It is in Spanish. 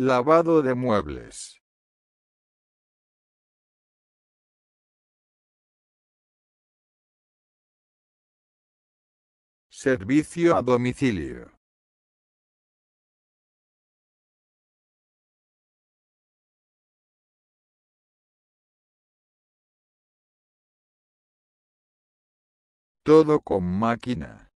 Lavado de muebles. Servicio a domicilio. Todo con máquina.